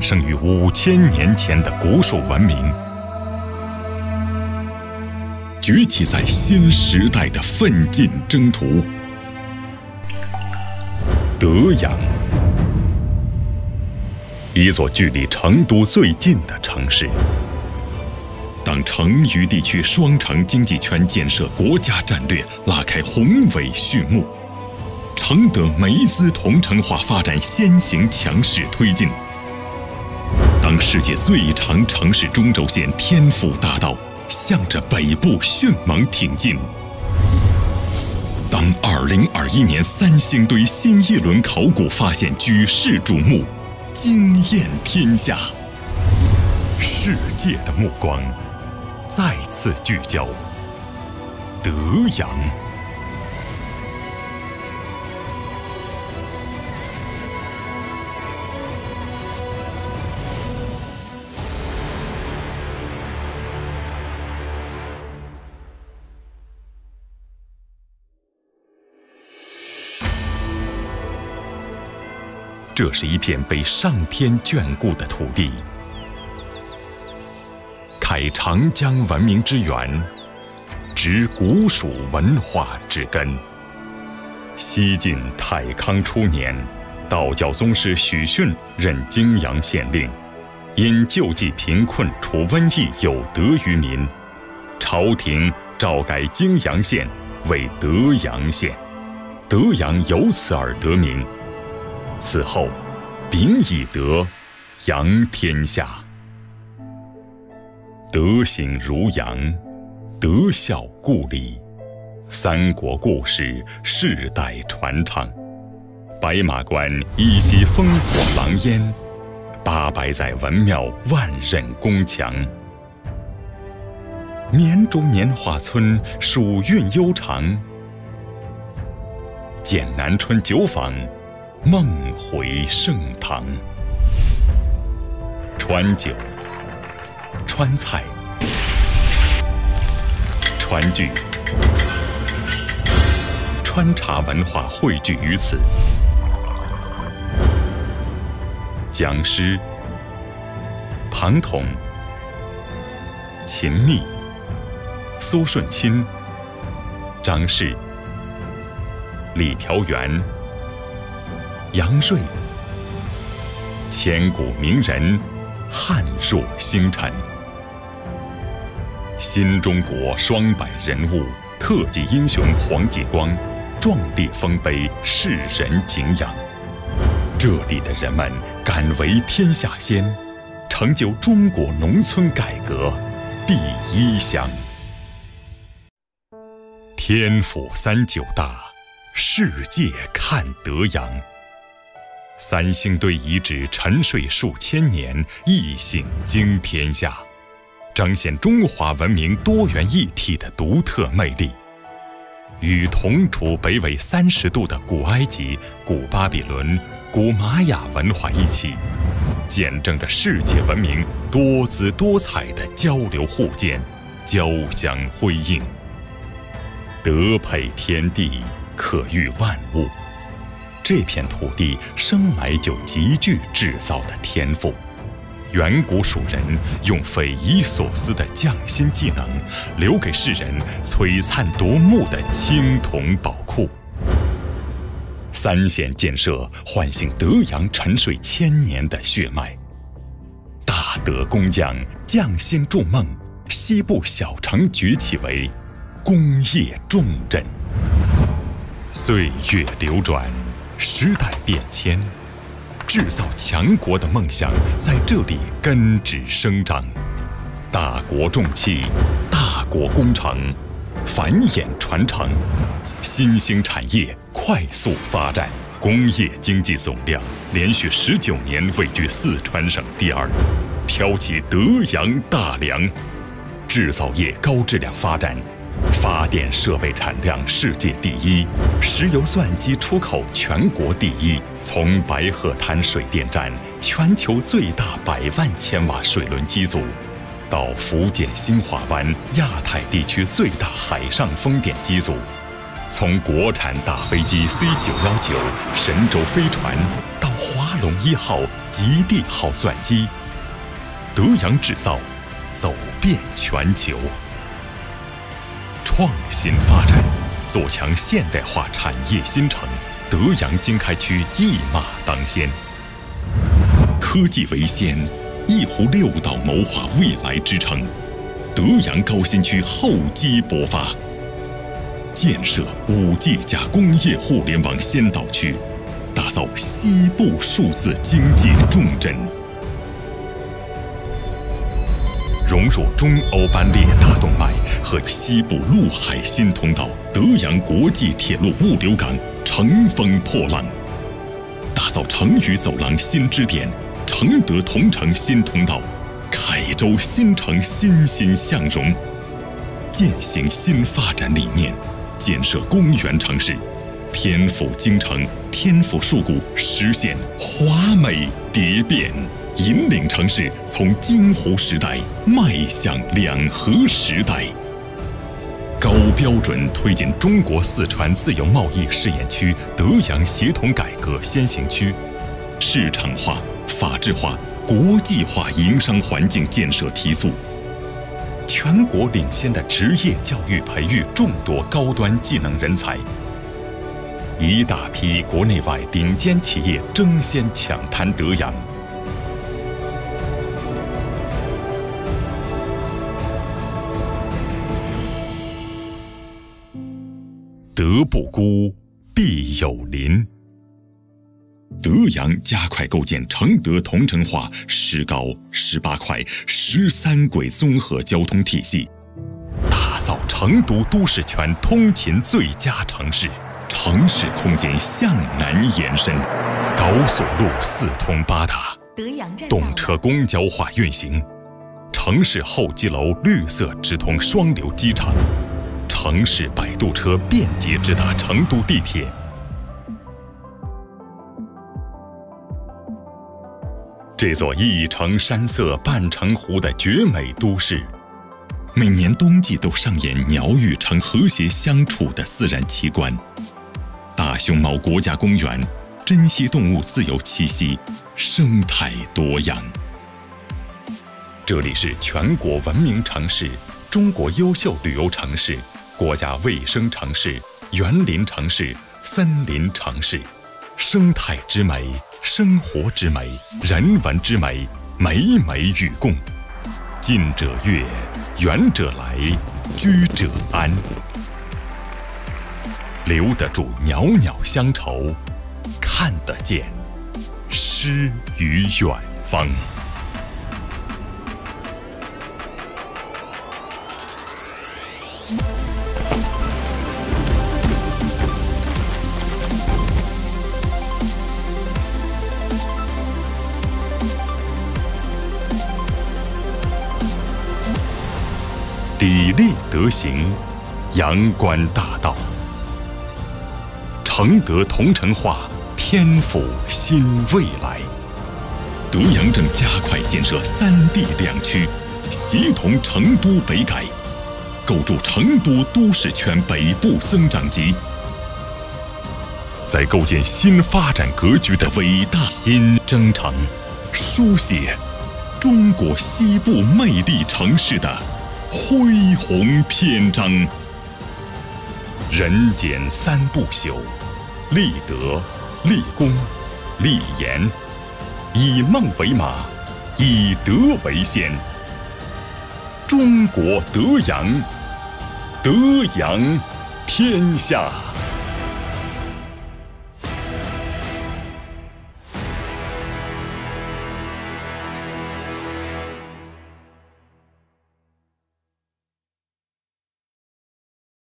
生于五千年前的古蜀文明，崛起在新时代的奋进征途。德阳，一座距离成都最近的城市。当成渝地区双城经济圈建设国家战略拉开宏伟序幕，承德梅资同城化发展先行强势推进。世界最长城市中轴线天府大道向着北部迅猛挺进。当2021年三星堆新一轮考古发现举世瞩目，惊艳天下，世界的目光。再次聚焦德阳，这是一片被上天眷顾的土地。开长江文明之源，植古蜀文化之根。西晋太康初年，道教宗师许逊任泾阳县令，因救济贫困、除瘟疫有德于民，朝廷诏改泾阳县为德阳县，德阳由此而得名。此后，秉以德扬天下。德行如阳，德孝故里，三国故事世代传唱。白马关依稀烽火狼烟，八百载文庙万仞宫墙。绵竹年画村蜀韵悠长，剑南春酒坊梦回盛唐。川酒。川菜、川剧、川茶文化汇聚于此。讲师：庞统、秦密、苏顺钦、张氏、李调元、杨锐，千古名人，汉若星辰。新中国双百人物，特级英雄黄继光，壮烈丰碑，世人敬仰。这里的人们敢为天下先，成就中国农村改革第一乡。天府三九大，世界看德阳。三星堆遗址沉睡数千年，异性惊天下。彰显中华文明多元一体的独特魅力，与同处北纬三十度的古埃及、古巴比伦、古玛雅文化一起，见证着世界文明多姿多彩的交流互鉴、交相辉映。德配天地，可育万物。这片土地生来就极具制造的天赋。远古蜀人用匪夷所思的匠心技能，留给世人璀璨夺目的青铜宝库。三线建设唤醒德阳沉睡千年的血脉，大德工匠匠心筑梦，西部小城崛起为工业重镇。岁月流转，时代变迁。制造强国的梦想在这里根植生长，大国重器，大国工程，繁衍传承，新兴产业快速发展，工业经济总量连续十九年位居四川省第二，挑起德阳大梁，制造业高质量发展。发电设备产量世界第一，石油钻机出口全国第一。从白鹤滩水电站全球最大百万千瓦水轮机组，到福建兴化湾亚太地区最大海上风电机组，从国产大飞机 C 九幺九神舟飞船到华龙一号极地号钻机。德阳制造，走遍全球。创新发展，做强现代化产业新城。德阳经开区一马当先。科技为先，一湖六岛谋划未来之城。德阳高新区厚积薄发，建设五 G 加工业互联网先导区，打造西部数字经济重镇。融入中欧班列大动脉和西部陆海新通道，德阳国际铁路物流港乘风破浪，打造成渝走廊新支点，承德同城新通道。凯州新城欣欣向荣，践行新发展理念，建设公园城市，天府京城、天府树谷实现华美蝶变，引领城市从金湖时代迈向两河时代。高标准推进中国四川自由贸易试验区德阳协同改革先行区，市场化、法治化。国际化营商环境建设提速，全国领先的职业教育培育众多高端技能人才，一大批国内外顶尖企业争先抢滩德阳。德不孤，必有邻。德阳加快构建承德同城化十高十八快十三轨综合交通体系，打造成都都市圈通勤最佳城市。城市空间向南延伸，高速路四通八达，德阳站动车公交化运行，城市候机楼绿色直通双流机场，城市摆渡车便捷直达成都地铁。这座一城山色半城湖的绝美都市，每年冬季都上演鸟语城和谐相处的自然奇观。大熊猫国家公园珍稀动物自由栖息，生态多样。这里是全国文明城市、中国优秀旅游城市、国家卫生城市、园林城市、森林城市，生态之美。生活之美，人文之美，美美与共。近者悦，远者来，居者安。留得住袅袅乡愁，看得见诗与远方。立德行，阳关大道，承德同城化，天府新未来。德阳正加快建设三地两区，协同成都北改，构筑成都都市圈北部增长极，在构建新发展格局的伟大新征程，书写中国西部魅力城市的。恢宏篇章，人间三不朽：立德、立功、立言。以梦为马，以德为先。中国德阳，德阳天下。